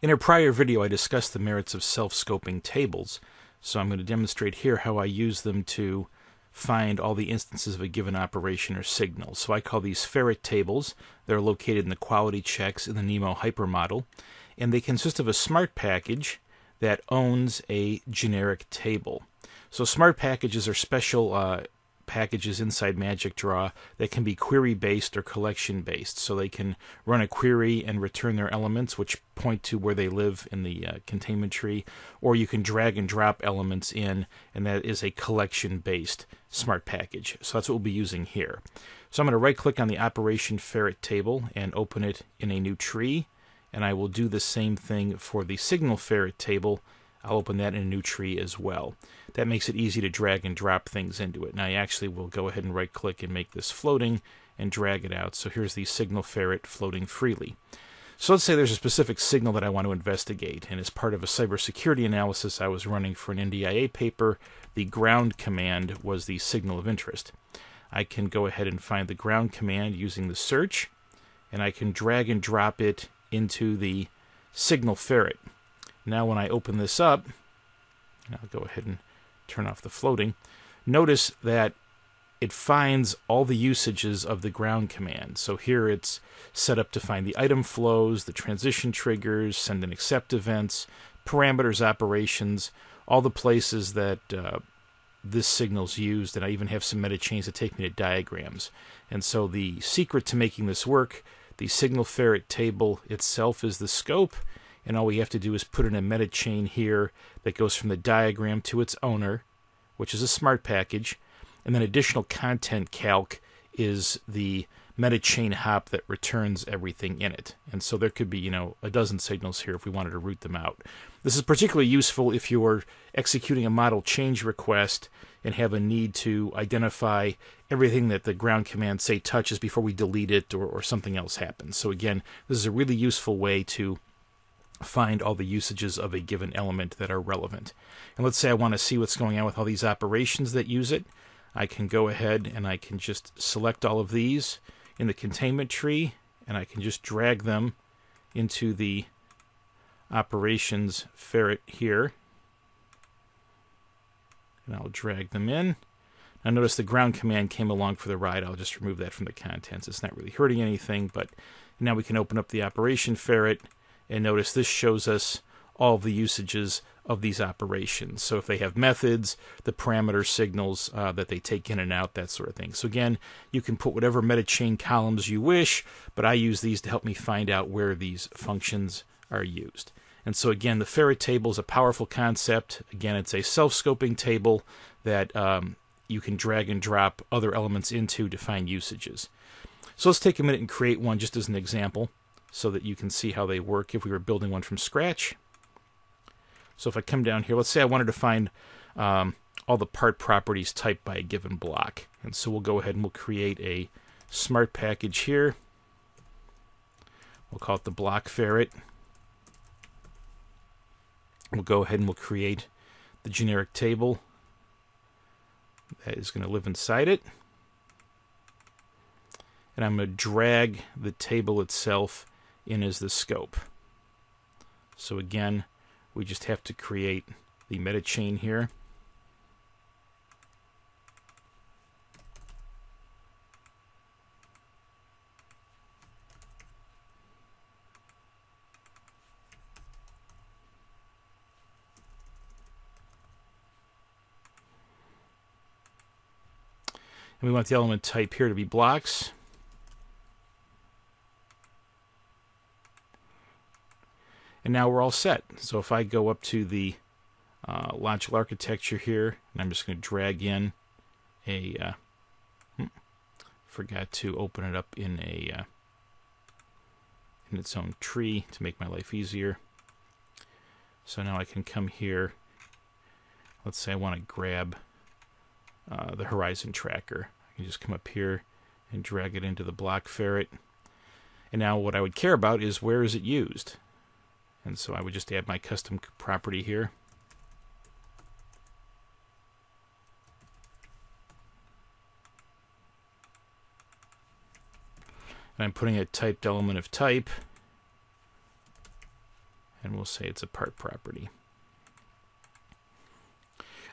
In a prior video, I discussed the merits of self-scoping tables, so I'm going to demonstrate here how I use them to find all the instances of a given operation or signal. So I call these ferret tables. They're located in the quality checks in the NEMO hypermodel, and they consist of a smart package that owns a generic table. So smart packages are special uh, packages inside MagicDraw that can be query based or collection based. So they can run a query and return their elements, which point to where they live in the uh, containment tree, or you can drag and drop elements in, and that is a collection based smart package. So that's what we'll be using here. So I'm going to right click on the operation ferret table and open it in a new tree. And I will do the same thing for the signal ferret table I'll open that in a new tree as well. That makes it easy to drag and drop things into it. Now I actually will go ahead and right click and make this floating and drag it out. So here's the signal ferret floating freely. So let's say there's a specific signal that I want to investigate, and as part of a cybersecurity analysis I was running for an NDIA paper, the ground command was the signal of interest. I can go ahead and find the ground command using the search, and I can drag and drop it into the signal ferret. Now when I open this up, I'll go ahead and turn off the floating, notice that it finds all the usages of the ground command. So here it's set up to find the item flows, the transition triggers, send and accept events, parameters operations, all the places that uh, this signal's used, and I even have some meta chains that take me to diagrams. And so the secret to making this work, the signal ferret table itself is the scope, and all we have to do is put in a meta chain here that goes from the diagram to its owner, which is a smart package, and then additional content calc is the meta chain hop that returns everything in it. And so there could be, you know, a dozen signals here if we wanted to root them out. This is particularly useful if you're executing a model change request and have a need to identify everything that the ground command say touches before we delete it or, or something else happens. So again, this is a really useful way to find all the usages of a given element that are relevant. And let's say I want to see what's going on with all these operations that use it. I can go ahead and I can just select all of these in the containment tree and I can just drag them into the operations ferret here. And I'll drag them in. Now notice the ground command came along for the ride. I'll just remove that from the contents. It's not really hurting anything, but now we can open up the operation ferret and notice this shows us all the usages of these operations. So if they have methods, the parameter signals uh, that they take in and out, that sort of thing. So again, you can put whatever meta chain columns you wish, but I use these to help me find out where these functions are used. And so again, the ferret table is a powerful concept. Again, it's a self-scoping table that um, you can drag and drop other elements into to find usages. So let's take a minute and create one just as an example so that you can see how they work if we were building one from scratch. So if I come down here, let's say I wanted to find um, all the part properties typed by a given block. And so we'll go ahead and we'll create a smart package here. We'll call it the block ferret. We'll go ahead and we'll create the generic table that is going to live inside it. And I'm going to drag the table itself in as the scope. So again, we just have to create the meta chain here. And we want the element type here to be blocks. And now we're all set. So if I go up to the uh, logical architecture here, and I'm just going to drag in a, uh, hmm, forgot to open it up in a, uh, in its own tree to make my life easier. So now I can come here. Let's say I want to grab uh, the horizon tracker. I can just come up here and drag it into the block ferret. And now what I would care about is where is it used? And so I would just add my custom property here. And I'm putting a typed element of type. and we'll say it's a part property.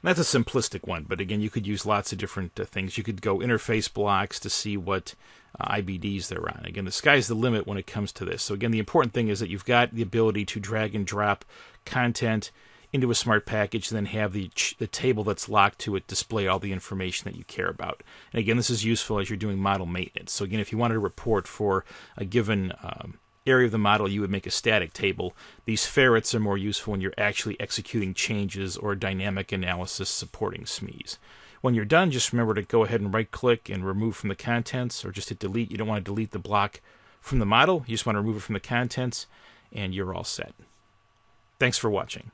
That's a simplistic one, but again, you could use lots of different uh, things. You could go interface blocks to see what uh, IBDs they're on. Again, the sky's the limit when it comes to this. So again, the important thing is that you've got the ability to drag and drop content into a smart package, then have the the table that's locked to it display all the information that you care about. And again, this is useful as you're doing model maintenance. So again, if you wanted to report for a given um, area of the model, you would make a static table. These ferrets are more useful when you're actually executing changes or dynamic analysis supporting SMEs. When you're done, just remember to go ahead and right click and remove from the contents or just hit delete. You don't want to delete the block from the model, you just want to remove it from the contents, and you're all set. Thanks for watching.